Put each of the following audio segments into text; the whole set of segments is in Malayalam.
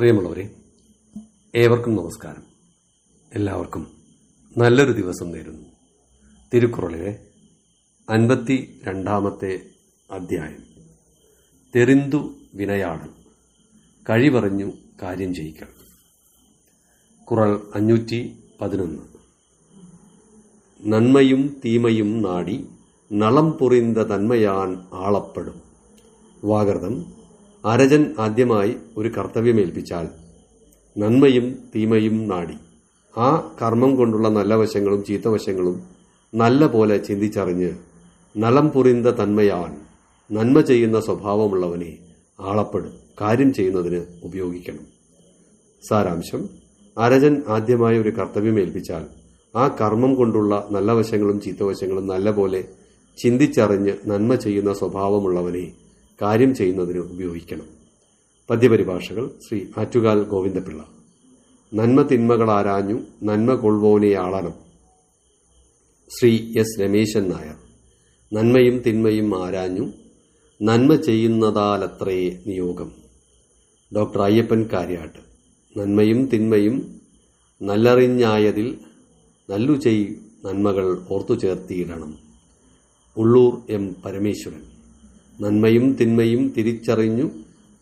പ്രിയമുള്ളവരെ ഏവർക്കും നമസ്കാരം. എല്ലാവർക്കും നല്ലൊരു ദിവസം നേരുന്നു. തിരുക്കുറളിലെ അൻപത്തി രണ്ടാമത്തെ അധ്യായം. തെറിന്തു വിനയാടൽ കഴിപറഞ്ഞു കാര്യം ചെയ്യിക്കൽ കുറൾ അഞ്ഞൂറ്റി പതിനൊന്ന് നന്മയും തീമയും നാടി നളം പൊറിന്ത തന്മയാൻ ആളപ്പെടും. വാകൃതം അരജൻ ആദ്യമായി ഒരു കർത്തവ്യമേൽപ്പിച്ചാൽ നന്മയും തീമയും നാടി. ആ കർമ്മം കൊണ്ടുള്ള നല്ല വശങ്ങളും ചീത്തവശങ്ങളും നല്ല പോലെ ചിന്തിച്ചറിഞ്ഞ് നലം പൊറിന്ത തന്മയാൻ നന്മ ചെയ്യുന്ന സ്വഭാവമുള്ളവനെ ആളപ്പെടും കാര്യം ചെയ്യുന്നതിന് ഉപയോഗിക്കണം. സാരാംശം. അരജൻ ആദ്യമായി ഒരു കർത്തവ്യമേൽപ്പിച്ചാൽ ആ കർമ്മം കൊണ്ടുള്ള നല്ല വശങ്ങളും ചീത്തവശങ്ങളും നല്ല പോലെ ചിന്തിച്ചറിഞ്ഞ് നന്മ ചെയ്യുന്ന സ്വഭാവമുള്ളവനെ കാര്യം ചെയ്യുന്നതിന് ഉപയോഗിക്കണം. പദ്യപരിഭാഷകൾ ശ്രീ ആറ്റുകാൽ ഗോവിന്ദപിള്ള. നന്മ തിന്മകൾ ആരാഞ്ഞു നന്മ കൊള്ളുവോനെ ആളണം. ശ്രീ എസ് രമേശൻ നായർ. നന്മയും തിന്മയും ആരാഞ്ഞു നന്മ ചെയ്യുന്നതാലത്രേ നിയോഗം. ഡോക്ടർ അയ്യപ്പൻ കാര്യാട്ട്. നന്മയും തിന്മയും നല്ലറിഞ്ഞായതിൽ നല്ലു ചെയ് നന്മകൾ ഓർത്തു ചേർത്തിയിടണം. ഉള്ളൂർ എം പരമേശ്വരൻ. നന്മയും തിന്മയും തിരിച്ചറിഞ്ഞു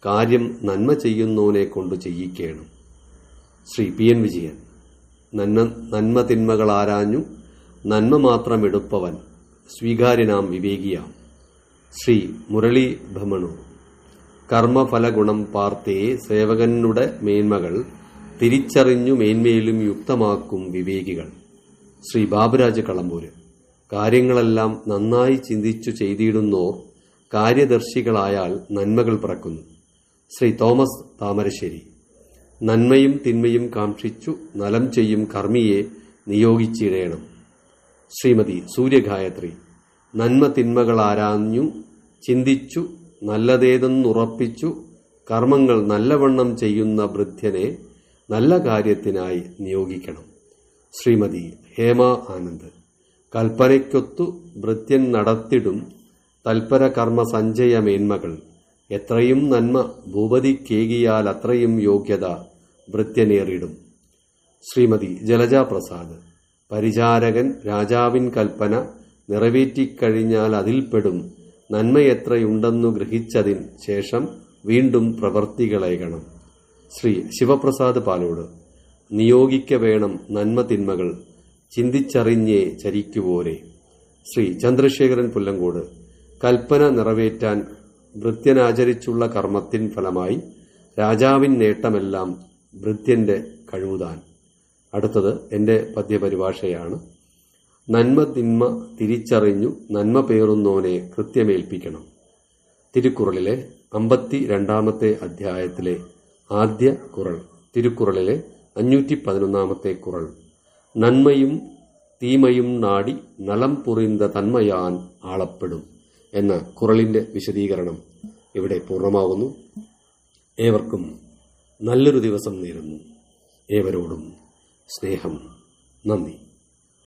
കാര്യം നന്മ ചെയ്യുന്നവനെ കൊണ്ട് ചെയ്യിക്കേണം. Sree P N Vijayan. നന്മ നന്മ തിന്മകൾ ആരാഞ്ഞു? നന്മ മാത്രം എടുപ്പവൻ സ്വീകാര്യനാം വിവേകിയാം. ശ്രീ മുരളി ഭമണു. കർമ്മഫലഗുണം പാർത്തേ സേവകനുടെ മേന്മകൾ തിരിച്ചറിഞ്ഞു മേന്മയിലും യുക്തമാക്കും വിവേകികൾ. ശ്രീ ബാബുരാജ് കളമ്പൂര് കാര്യങ്ങളെല്ലാം നന്നായി ചിന്തിച്ചു ചെയ്തിടുന്നോർ കാര്യദർശികളായാൽ നന്മകൾ പിറക്കുന്നു. ശ്രീ തോമസ് താമരശ്ശേരി നന്മയും തിന്മയും കാക്ഷിച്ചു നലം ചെയ്യും കർമ്മിയെ നിയോഗിച്ചിടേണം. ശ്രീമതി സൂര്യഗായത്രി നന്മ തിന്മകൾ ആരാഞ്ഞു ചിന്തിച്ചു നല്ലതേതെന്നുറപ്പിച്ചു കർമ്മങ്ങൾ നല്ലവണ്ണം ചെയ്യുന്ന വൃദ്ധനെ നല്ല കാര്യത്തിനായി നിയോഗിക്കണം. ശ്രീമതി ഹേമ ആനന്ദ് കൽപ്പനയ്ക്കൊത്തു വൃത്യൻ നടത്തിടും തൽപര കർമ്മ സഞ്ചയ മേന്മകൾ എത്രയും നന്മ ഭൂപതിക്കേകിയാൽ അത്രയും യോഗ്യത വൃത്യനേറിടും. ശ്രീമതി ജലജ പ്രസാദ് പരിചാരകൻ രാജാവിൻ കൽപ്പന നിറവേറ്റിക്കഴിഞ്ഞാൽ അതിൽപ്പെടും. നന്മയെത്രയുണ്ടെന്നു ഗ്രഹിച്ചതിന് ശേഷം വീണ്ടും പ്രവർത്തികളേകണം ശ്രീ ശിവപ്രസാദ് പാലോട് നിയോഗിക്ക വേണം നന്മ തിന്മകൾ ചിന്തിച്ചറിഞ്ഞേ ചരിക്കുവോരെ. ശ്രീ ചന്ദ്രശേഖരൻ പുല്ലങ്കോട് കൽപ്പന നിറവേറ്റാൻ ഭൃത്യനാചരിച്ചുള്ള കർമ്മത്തിൻ ഫലമായി രാജാവിൻ നേട്ടമെല്ലാം ഭൃത്യന്റെ കഴിവുതാൻ. അടുത്തത് എന്റെ പദ്യപരിഭാഷയാണ്. നന്മ തിന്മ തിരിച്ചറിഞ്ഞു നന്മ പേറുന്നവനെ കൃത്യമേൽപ്പിക്കണം. തിരുക്കുറളിലെ അമ്പത്തി രണ്ടാമത്തെ അധ്യായത്തിലെ ആദ്യ കുറൾ തിരുക്കുറളിലെ അഞ്ഞൂറ്റി പതിനൊന്നാമത്തെ കുറൾ. നന്മയും തീമയും നാടി നലം പൊറിന്ത തന്മയാൻ ആളപ്പെടും. എന്ന കുറളിന്റെ വിശദീകരണം ഇവിടെ പൂർണമാകുന്നു. ഏവർക്കും നല്ലൊരു ദിവസം നേരുന്നു. ഏവരോടും സ്നേഹം. നന്ദി.